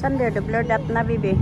Sander, the blurred up na, baby.